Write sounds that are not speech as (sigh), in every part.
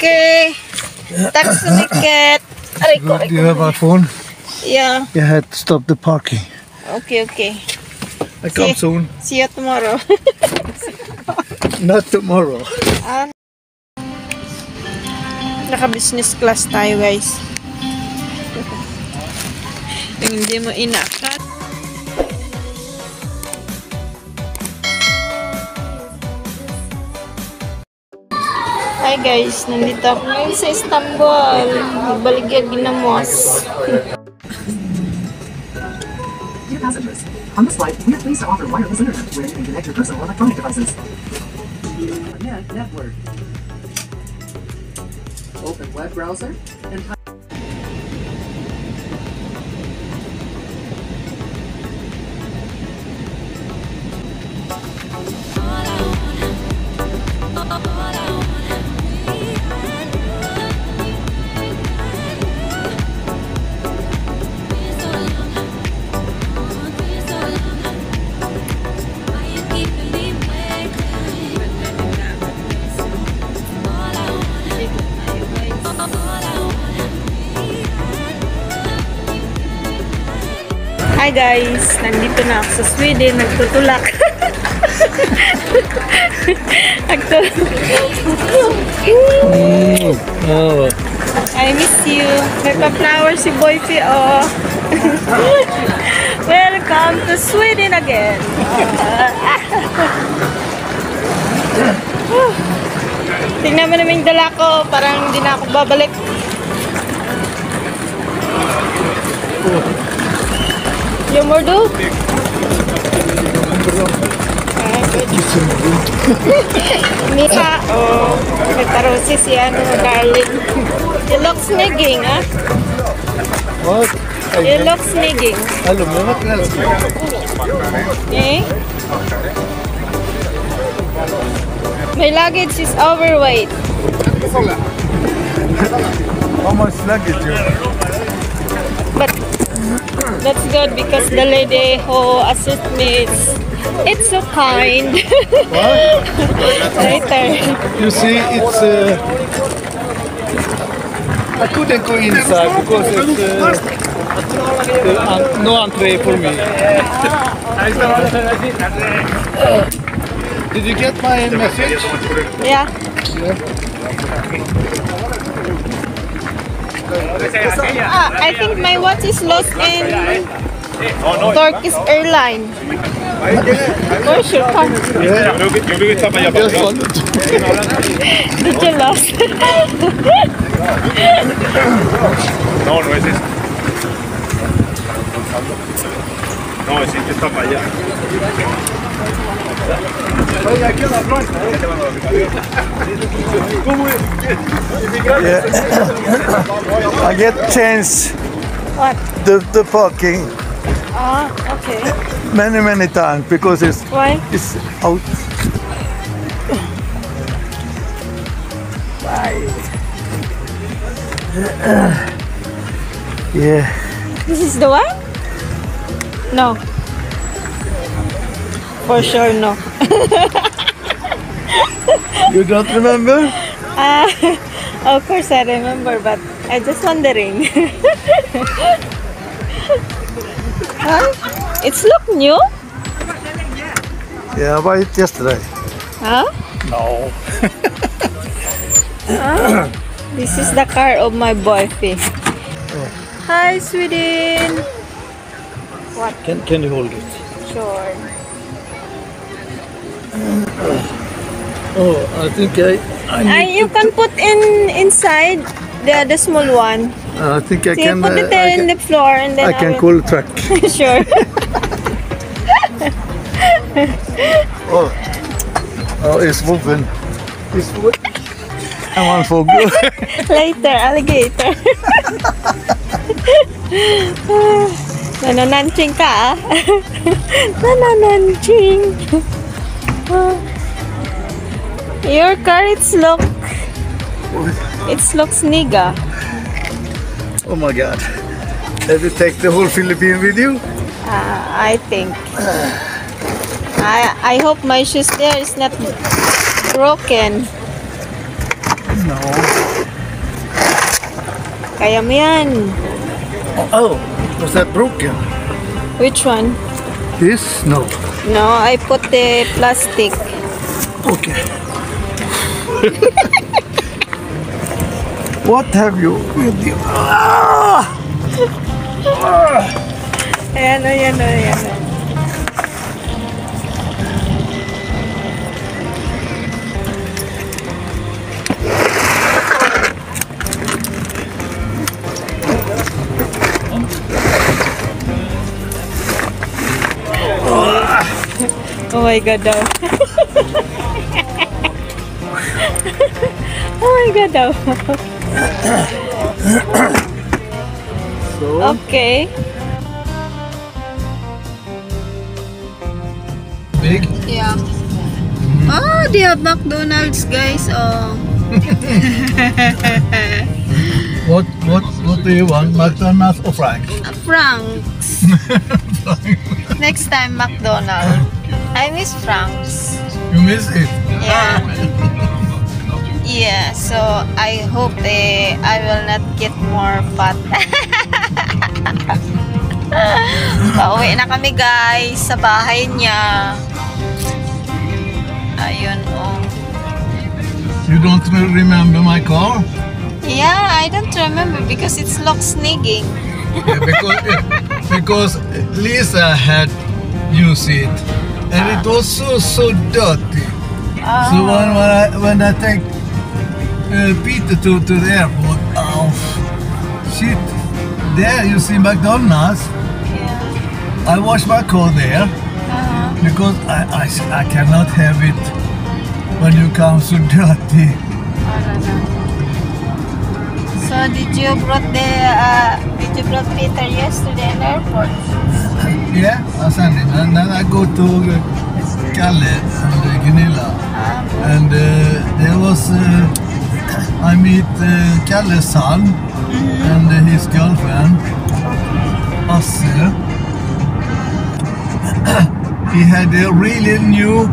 Okay. Tack så mycket. Aray Do you have my phone? Yeah. You had to stop the parking. Okay, okay. I come See. soon. See you tomorrow. (laughs) Not tomorrow. Ah. Naka-business class tayo, guys. (laughs) Yung hindi mo inakat. Hi guys, nandito ako ngayon sa Istanbul. Baligya ginamos. Dear passengers, on this flight, we are pleased to offer wireless internet where you can connect your personal electronic devices. Net network. Open web browser and Hi guys, nandito na ako sa Sweden, nagtutulak. (laughs) Nagtulak. Oh, I miss you. Nagpa-flower si Boyfie, oh. (laughs) Welcome to Sweden again. (laughs) Tingnan mo yung dala ko, parang hindi na ako babalik. Yung mordo? Good. Mika, oh, nagtarosis yan, darling. You look snigging, ah. what? You look snigging. Alam mo, what else? Eh? My luggage is overweight. How much luggage you have? But that's good because the lady who assist me is it's so kind. Later. (laughs) You see, it's. Uh, I couldn't go inside because it's uh, uh, no entry for me. Did you get my message? Yeah. Ah, I think my watch is lost in Turkish airline. Where's your car? Just wanted. Did you lost? No, no es ese. (laughs) No, es el que está para allá. Yeah. (coughs) I get changed what? the, the parking Ah, okay. many, many times because it's, Why? it's out. Yeah. This is the one? No. For sure, no. (laughs) You don't remember? Ah, (laughs) of course I remember, but I just wondering. (laughs) huh? It's look new? Yeah, I bought it yesterday. Huh? No. This is the car of my boyfriend. Hi, Sweden. What? Can, can you hold it? Sure. (clears throat) Oh, I think I, I need you can put in inside the the small one. I think I can. put uh, it there in can, the floor and then I can will- call truck. (laughs) (laughs) sure. (laughs) Oh, oh, it's moving. It's moving. I want for good. Later, alligator. Nanananching ka ah. (laughs) Nanananching. (laughs) Your car, it's look, it's looks niga. oh my God. Have you take the whole Philippine with you? Uh, I think. (sighs) I I hope my shoes there is not broken. No. Kaya mo yan. Oh, was that broken? Which one? This? No. No, I put the plastic. Okay. what have you with you? Ah! ah! Ayan, ayan, ayan. My god daw. oh my god daw. okay. Big? Yeah. Mm. Oh, they have McDonald's, guys. Oh. (laughs) What what what do you want? McDonald's or Frank? (laughs) Frank's. Next time, McDonald's. I miss Frank's. You miss it? Yeah. Yeah, so I hope they, I will not get more fat. (laughs) Pauwi na kami guys sa bahay niya. Ayun oh. You don't remember my car? Yeah, I don't remember because it's lock sneaking. Yeah, because because Lisa had used it, and it was so so dirty. So when when I when I take uh, Peter to to the airport, oh shit! There you see McDonald's. Yeah. I wash my car there Uh-huh. because I cannot have it when you come so dirty. So did you brought the uh, did you brought Peter yesterday in the airport? Yeah, I send it, and then I go to Kalle and uh, Gunilla. and uh, there was uh, I meet uh, Kalle's son and uh, his girlfriend Asse. (clears throat) he had a really new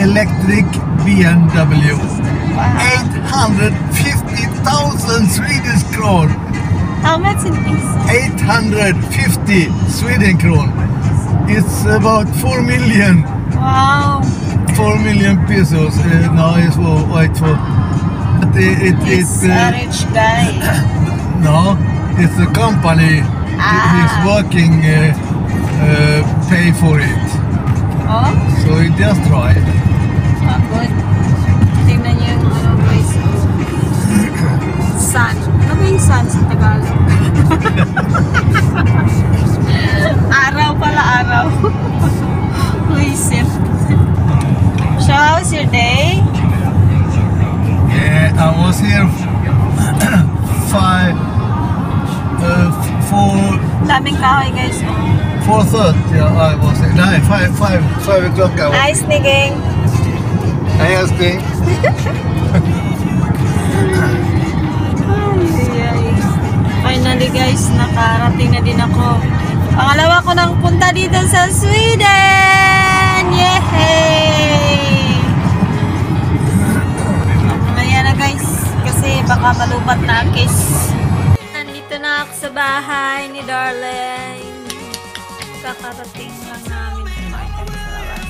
electric BMW. 850,000 Swedish kron. How much in pesos? 850 Sweden kron. It's about 4 million. Wow. 4 million pesos. Uh, no, it's for wait for. But it, it, He's it, a uh, rich guy. (coughs) no, it's the company. Ah. He's working. Uh, uh, pay for it. Oh, So he just tried. Sun sa Tagalog? (laughs) araw pala, araw. Huisit. So, how's your day? Yeah, I was here (coughs) five, uh, four, Daming kahoy guys. four thirty. I was here. No, five, five, five o'clock. I was. Hi, Sniging. Hey, Asti. Finally guys, nakarating na din ako. Pangalawa ko nang punta dito sa Sweden! Yay! Mamaya na guys, kasi baka malubat na ang case. Nandito na ako sa bahay ni Darling. Kakarating lang namin kumain sa labas.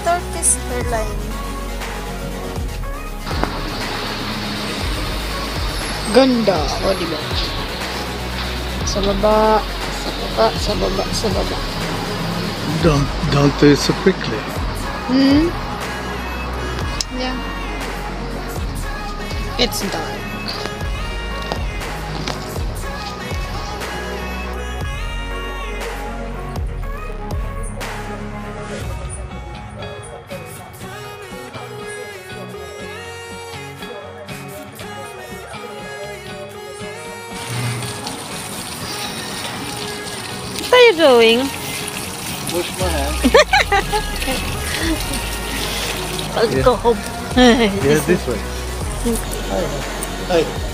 Turkish Airlines. Ganda. O, di ba? Sa baba, sa baba, sa baba, sa baba. Don't don't do it so quickly. Hmm? Yeah. It's dark. You doing? Wash my hands. (laughs) Alcohol. Yeah, this way. (laughs) Hi. Hi.